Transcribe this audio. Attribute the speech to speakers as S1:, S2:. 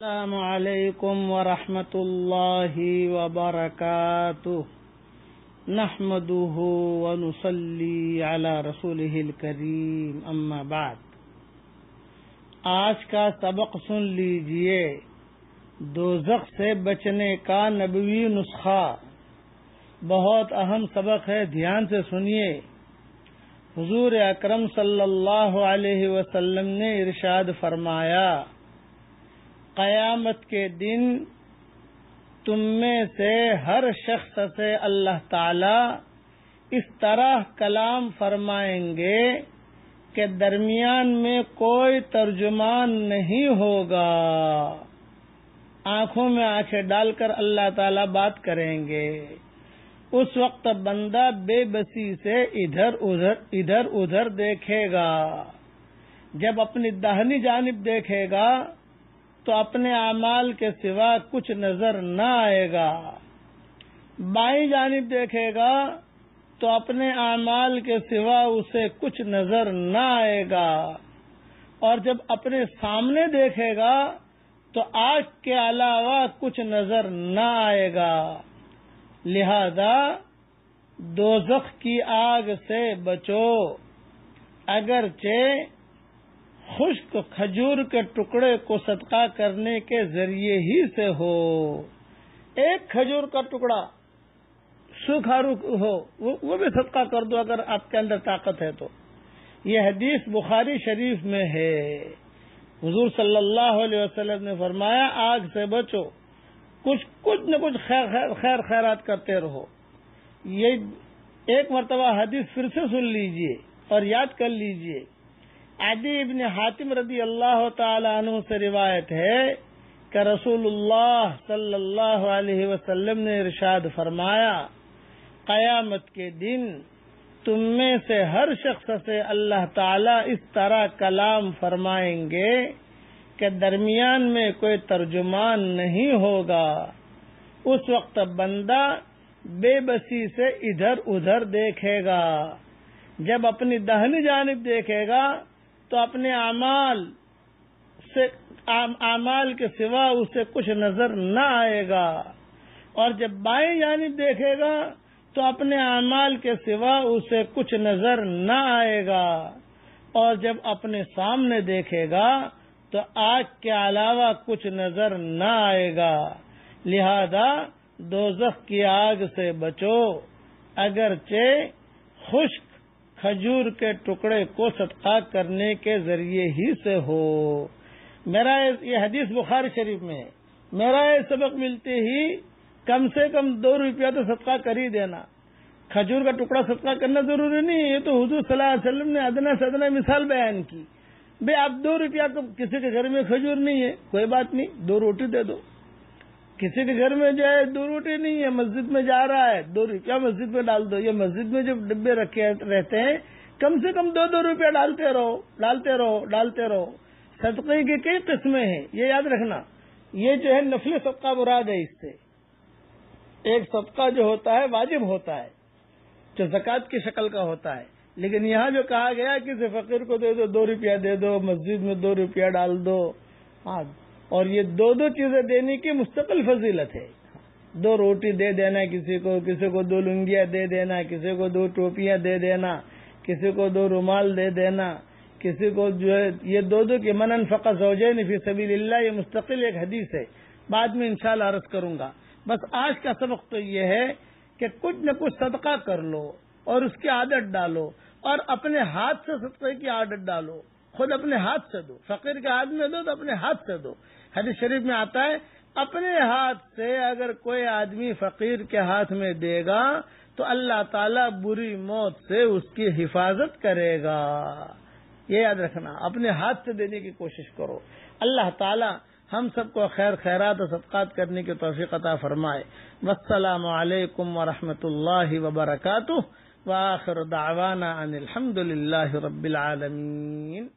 S1: अलैकुम वरहमतुल्लाहि वबरकातुह नहमदुहु व नुसल्ली अला रसूलिहिल करीम अम्मा बाद आज का सबक सुन लीजिए, दोजख से बचने का नबवी नुस्खा। बहुत अहम सबक है, ध्यान से सुनिए। हुजूर अकरम सल्लल्लाहु अलैहि वसल्लम ने इरशाद फरमाया कयामत के दिन तुम में से हर शख्स से अल्लाह ताला इस तरह कलाम फरमाएँगे कि दरमियान में कोई तर्जुमान नहीं होगा। आँखों में आँखें डालकर अल्लाह ताला बात करेंगे। उस वक्त बंदा बेबसी से इधर उधर इधर उधर देखेगा। जब अपनी दाहनी जानिब देखेगा तो अपने अमाल के सिवा कुछ नज़र न आएगा। बाई जानब देखेगा तो अपने अमाल के सिवा उसे कुछ नज़र न आएगा। और जब अपने सामने देखेगा तो आग के अलावा कुछ नज़र न आएगा। लिहाजा, दोजख की आग से बचो। अगर अगरचे खुश्क खजूर के टुकड़े को सदका करने के ज़रिए ही से हो। एक खजूर का टुकड़ा सूखा रुख हो वो, वो भी सदका कर दो अगर आपके अंदर ताकत है तो। ये हदीस बुखारी शरीफ में है। हुजूर सल्लल्लाहु अलैहि वसल्लम ने फरमाया आग से बचो कुछ कुछ न कुछ खैर खैर खैर खैरात करते रहो। ये एक मरतबा हदीस फिर से सुन लीजिए और याद कर लीजिए। आदि इबन हातिम रदी अल्लाह तु से रिवायत है कि रसूलुल्लाह सल्लल्लाहु वसल्लम ने इरशाद फरमाया, कयामत के दिन तुम में से हर शख्स से अल्लाह ताला इस तरह कलाम फरमाएँगे कि दरमियान में कोई तर्जुमान नहीं होगा। उस वक्त बंदा बेबसी से इधर उधर देखेगा, जब अपनी दहनी जानब देखेगा तो अपने अमाल से अमाल के सिवा उसे कुछ नज़र न आएगा। और जब बाएँ जानिब देखेगा तो अपने अमाल के सिवा उसे कुछ नज़र न आएगा। और जब अपने सामने देखेगा तो आग के अलावा कुछ नज़र न आएगा। लिहाजा दोजख की आग से बचो। अगरचे खुश्क खजूर के टुकड़े को सदका करने के ज़रिए ही से हो। मेरा ये हदीस बुखार शरीफ में है। मेरा ये सबक मिलते ही कम से कम दो रुपया तो सदका कर ही देना। खजूर का टुकड़ा सदका करना ज़रूरी नहीं है। ये तो हुजूर वसल्लम ने अदना सदना मिसाल बयान की। भाई आप दो रुपया तो किसी के घर में खजूर नहीं है। कोई बात नहीं, दो रोटी दे दो। किसी के घर में जो है दो रोटी नहीं है, मस्जिद में जा रहा है, दो रुपया मस्जिद में डाल दो। ये मस्जिद में जो डिब्बे रखे रहते हैं, कम से कम दो दो रुपया डालते रहो डालते रहो डालते रहो। सदक़े की कई किस्में हैं, ये याद रखना। ये जो है नफली सबका मुराद है इससे। एक सबका जो होता है, वाजिब होता है, जो जक़ात की शक्ल का होता है। लेकिन यहाँ जो कहा गया कि फकीर को दे दो दो रुपया दे दो, मस्जिद में दो रुपया डाल दो हाँ और ये दो दो चीज़ें देने की मुस्तकिल फजीलत है। दो रोटी दे देना, किसी को किसी को दो लुंगियाँ दे देना, किसी को दो टोपियाँ दे देना, किसी को दो रुमाल दे देना, किसी को जो है, ये दो दो के मनन फ़कत जोजैन फ़ी सबील ये मुस्तकिल एक हदीस है। बाद में इंशाल्लाह अर्ज़ करूँगा। बस आज का सबक तो ये है कि कुछ न कुछ सदका कर लो और उसकी आदत डालो और अपने हाथ से सदक़े की आदत डालो। खुद अपने हाथ से दो। फकीर के हाथ में दो तो अपने हाथ से दो। हदीस शरीफ में आता है, अपने हाथ से अगर कोई आदमी फकीर के हाथ में देगा तो अल्लाह ताला बुरी मौत से उसकी हिफाजत करेगा। ये याद रखना, अपने हाथ से देने की कोशिश करो। अल्लाह ताला हम सबको खैर, खैरात और सदकात करने की तोफ़ी अता फरमाए। वसलामकुम वरहमतुल्लाहि वबरकातुह। वाखिर दावाना अनिल रब्बिल आलमीन।